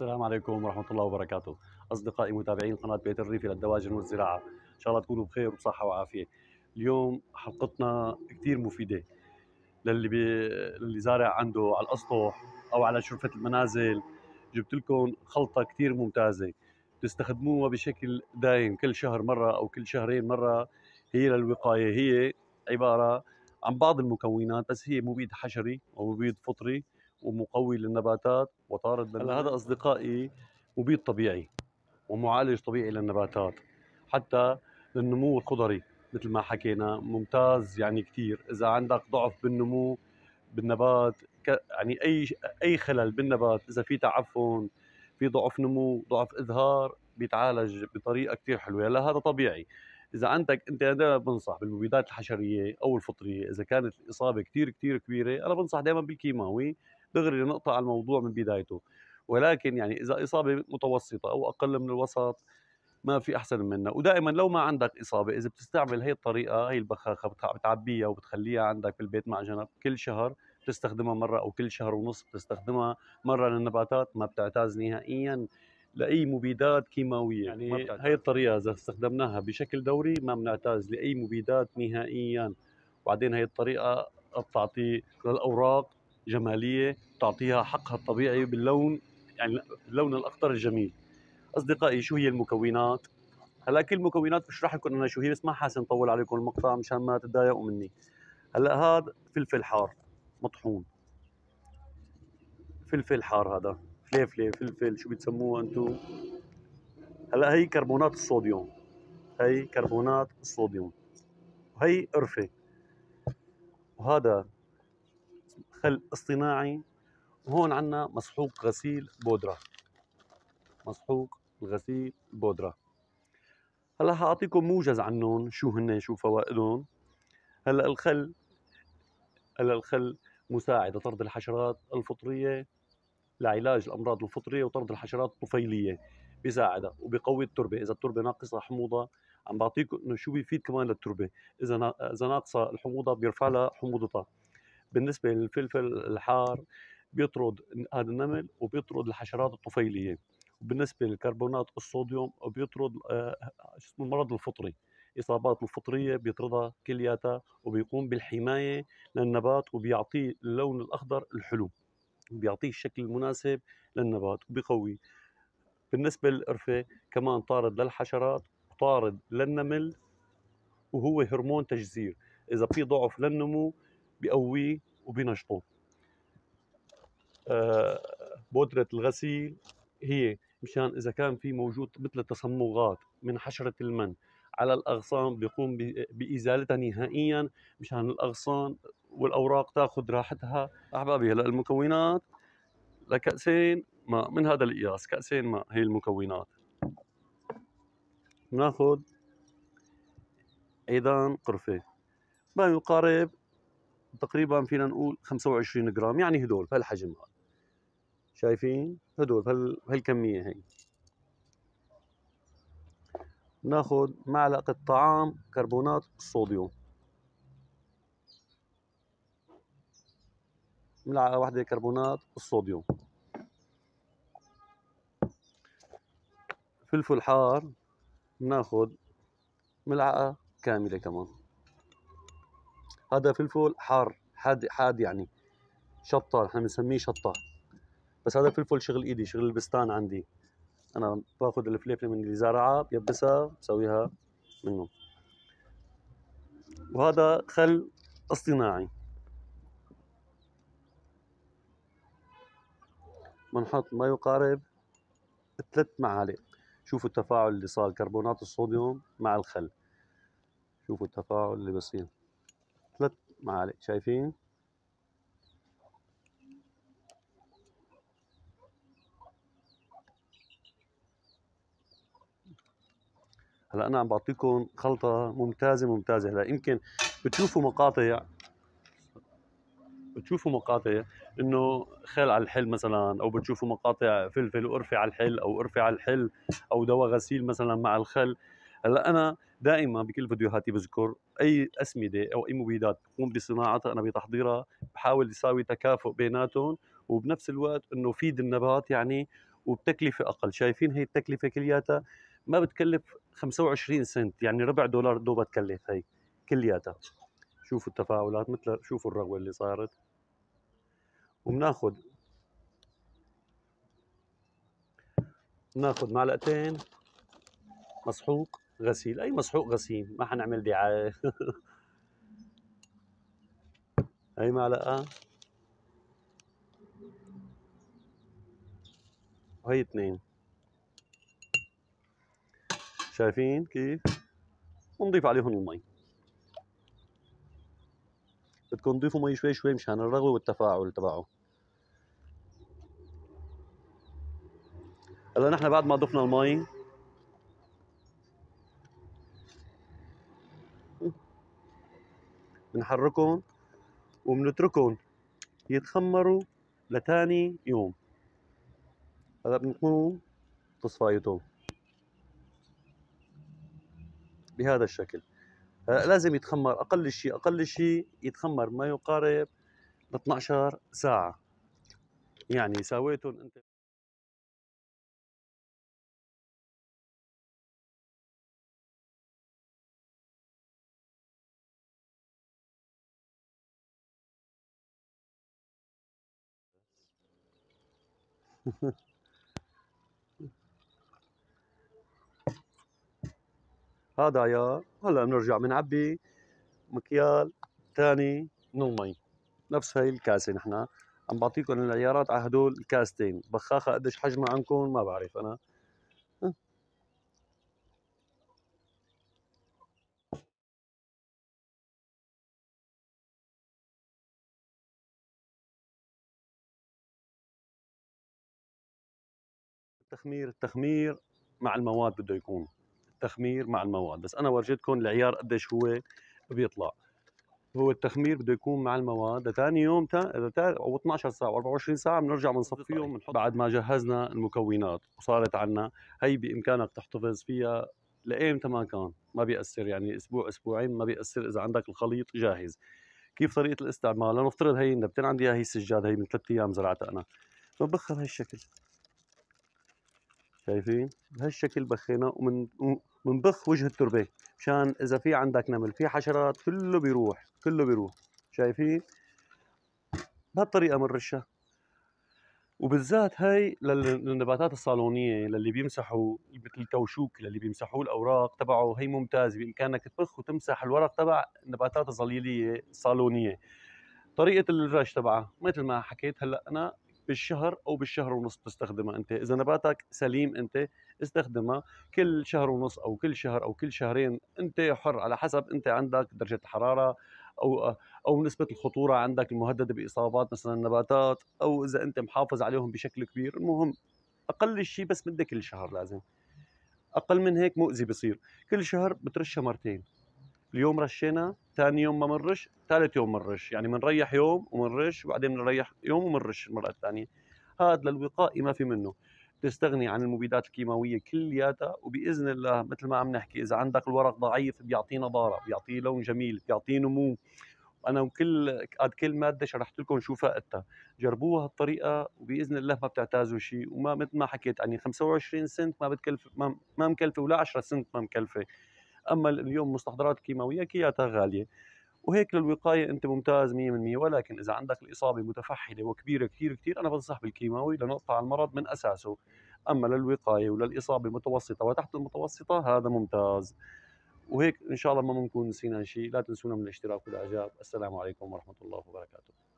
السلام عليكم ورحمة الله وبركاته. أصدقائي متابعين قناة بيت الريفي للدواجن والزراعة إن شاء الله تكونوا بخير وبصحة وعافية. اليوم حلقتنا كثير مفيدة للي بي... للي زارع عنده على الأسطح أو على شرفة المنازل. جبت لكم خلطة كثير ممتازة. تستخدموها بشكل دائم كل شهر مرة أو كل شهرين مرة. هي للوقاية هي عبارة عن بعض المكونات بس هي مبيد حشري ومبيد فطري. ومقوي للنباتات وطارد هلا هذا أصدقائي مبيد طبيعي ومعالج طبيعي للنباتات حتى للنمو الخضري مثل ما حكينا ممتاز يعني كثير إذا عندك ضعف بالنمو بالنبات يعني أي أي خلل بالنبات إذا في تعفن في ضعف نمو ضعف إظهار بيتعالج بطريقة كثير حلوة. هلا هذا طبيعي. إذا عندك أنت دائما بنصح بالمبيدات الحشرية أو الفطرية إذا كانت الإصابة كثير كثير كبيرة أنا بنصح دائما بالكيماوي. دغري نقطع الموضوع من بدايته. ولكن يعني إذا إصابة متوسطة أو أقل من الوسط ما في أحسن منها ودائما لو ما عندك إصابة إذا بتستعمل هي الطريقة هي البخاخة بتعبيها وبتخليها عندك بالبيت مع جنب كل شهر بتستخدمها مرة أو كل شهر ونص بتستخدمها مرة للنباتات ما بتعتاز نهائيا لأي مبيدات كيماوية يعني هي الطريقة إذا استخدمناها بشكل دوري ما بنعتاز لأي مبيدات نهائيا. وبعدين هي الطريقة بتعطي للأوراق جمالية تعطيها حقها الطبيعي باللون يعني اللون الأخضر الجميل. أصدقائي شو هي المكونات؟ هلأ كل المكونات بشرح لكم أنا شو هي بس ما حاسن نطول عليكم المقطع مشان ما تتضايقوا مني. هلأ هذا فلفل حار مطحون. فلفل حار هذا. فليفله فلفل شو بتسموه أنتم هلأ هي كربونات الصوديوم. هي كربونات الصوديوم. وهي قرفة. وهذا خل اصطناعي وهون عندنا مسحوق غسيل بودرة. مسحوق الغسيل بودرة. هلا حاعطيكم موجز عنهم شو هن شو فوائدهم. هلا الخل هلا الخل مساعد لطرد الحشرات الفطرية لعلاج الأمراض الفطرية وطرد الحشرات الطفيلية. بيساعدها وبيقوي التربة. إذا التربة ناقصة حموضة عم بعطيكم إنه شو بيفيد كمان للتربة. إذا إذا ناقصة الحموضة بيرفع لها حموضتها. بالنسبة للفلفل الحار بيطرد هذا النمل وبيطرد الحشرات الطفيلية وبالنسبة لكربونات الصوديوم بيطرد آه، اسمه المرض الفطري. إصابات الفطرية بيطردها كلياتها وبيقوم بالحماية للنبات وبيعطيه اللون الأخضر الحلو بيعطيه الشكل المناسب للنبات وبيقوي. بالنسبة للقرفة كمان طارد للحشرات وطارد للنمل وهو هرمون تجزير. إذا في ضعف للنمو بيقويه وبينشطه. آه، بودرة الغسيل هي مشان إذا كان في موجود مثل التصمغات من حشرة المن على الأغصان بيقوم بإزالتها نهائيا مشان الأغصان والأوراق تأخذ راحتها. أحبابي هلا المكونات. لكأسين ماء من هذا القياس؟ كأسين ماء هي المكونات. ناخذ عيدان قرفة. ما يقارب تقريبا فينا نقول 25 جرام يعني هدول بهالحجم هذا. شايفين؟ هدول بهالكمية هي. ناخذ معلقة طعام كربونات الصوديوم ملعقه واحدة كربونات الصوديوم فلفل حار ناخذ ملعقه كاملة كمان. هذا فلفل حار حاد حاد يعني شطه إحنا بنسميه شطه بس هذا فلفل شغل إيدي شغل البستان عندي. أنا باخذ الفليفلة من اللي زارعها بيبسها بسويها منه وهذا خل اصطناعي. بنحط ما يقارب ثلاث معالق. شوفوا التفاعل اللي صار كربونات الصوديوم مع الخل. شوفوا التفاعل اللي بصير. ثلاث معالق شايفين؟ هلا أنا عم بعطيكم خلطة ممتازة ممتازة. هلا يمكن بتشوفوا مقاطع بتشوفوا مقاطع إنه خل على الحل مثلا أو بتشوفوا مقاطع فلفل وقرفه على الحل أو قرفة على الحل أو دواء غسيل مثلا مع الخل. هلا أنا دائما بكل فيديوهاتي بذكر أي أسمدة أو أي مبيدات بقوم بصناعتها أنا بتحضيرها بحاول يساوي تكافؤ بيناتهم وبنفس الوقت إنه فيد النبات يعني وبتكلفة أقل. شايفين هي التكلفة كلياتها ما بتكلف 25 سنت يعني ربع دولار دوبها تكلف هي كلياتها. شوفوا التفاعلات مثل شوفوا الرغوة اللي صارت. وبناخذ بناخذ معلقتين مسحوق. غسيل أي مسحوق غسيل ما حنعمل دعاية. هي معلقة؟ وهي اثنين شايفين كيف؟ ونضيف عليهم المي. بدكم تضيفوا مي شوي شوي مشان الرغوة والتفاعل تبعه. هلا نحن بعد ما ضفنا المي بنحركهم وبنتركهم يتخمروا لتاني يوم. هلا بنقوم تصفايتهم بهذا الشكل. لازم يتخمر. أقل شيء أقل شيء يتخمر. ما يقارب 12 ساعة. يعني سويتهم أنت هذا عيار هلا بنرجع بنعبي مكيال ثاني من المي. نفس هاي الكاسة نحن. عم بعطيكم العيارات على هدول الكاستين. بخاخة قديش حجمها عندكم؟ ما بعرف أنا. التخمير التخمير مع المواد بده يكون. التخمير مع المواد. بس أنا ورجيتكم العيار قديش هو بيطلع. هو التخمير بده يكون مع المواد. لثاني يوم تا... أو 12 ساعة و24 ساعة بنرجع بنصفيهم بنحط بعد ما جهزنا المكونات وصارت عنا. هي بإمكانك تحتفظ فيها لايمتى ما كان. ما بيأثر يعني أسبوع أسبوعين ما بيأثر إذا عندك الخليط جاهز. كيف طريقة الاستعمال؟ لنفترض هي نبتين عندي هي السجادة هي من ثلاث أيام زرعتها أنا. ببخها بهالشكل الشكل شايفين؟ بهالشكل بخينا ومن بنبخ وجه التربة مشان إذا في عندك نمل في حشرات كله بيروح كله بيروح شايفين؟ بهالطريقة بنرشها وبالذات هاي للنباتات الصالونية للي بيمسحوا مثل الكوشوك للي بيمسحوا الأوراق تبعه هي ممتاز بإمكانك تبخ وتمسح الورق تبع النباتات الظليلية الصالونية. طريقة الرش تبعها مثل ما حكيت هلأ أنا بالشهر أو بالشهر ونص تستخدمها أنت. إذا نباتك سليم أنت استخدمها كل شهر ونص أو كل شهر أو كل شهرين. أنت حر على حسب أنت عندك درجة الحرارة أو أو نسبة الخطورة عندك المهددة بإصابات مثلا النباتات أو إذا أنت محافظ عليهم بشكل كبير. المهم أقل شيء بس بدك كل شهر لازم. أقل من هيك مؤذي بصير. كل شهر بترشها مرتين. اليوم رشينا ثاني يوم ما بنرش ثالث يوم بنرش يعني بنريح يوم وبنرش وبعدين بنريح يوم وبنرش المرة الثانية. هذا للوقائي ما في منه. تستغني عن المبيدات الكيماوية كلياتها وبإذن الله مثل ما عم نحكي إذا عندك الورق ضعيف بيعطيه نضارة بيعطيه لون جميل بيعطيه نمو. أنا وكل قد كل مادة شرحت لكم شو فائدتها. جربوها هالطريقة وبإذن الله ما بتعتازوا شيء. وما مثل ما حكيت يعني 25 سنت ما بتكلف ما, ما مكلفة ولا 10 سنت ما مكلفة. أما اليوم مستحضرات كيماوية كياتها غالية. وهيك للوقاية أنت ممتاز 100% ولكن إذا عندك الإصابة متفحلة وكبيرة كثير كثير أنا بنصح بالكيماوي لنقطع المرض من أساسه. أما للوقاية وللإصابة متوسطه وتحت المتوسطة هذا ممتاز. وهيك إن شاء الله ما بنكون نسينا شيء لا تنسونا من الاشتراك والإعجاب. السلام عليكم ورحمة الله وبركاته.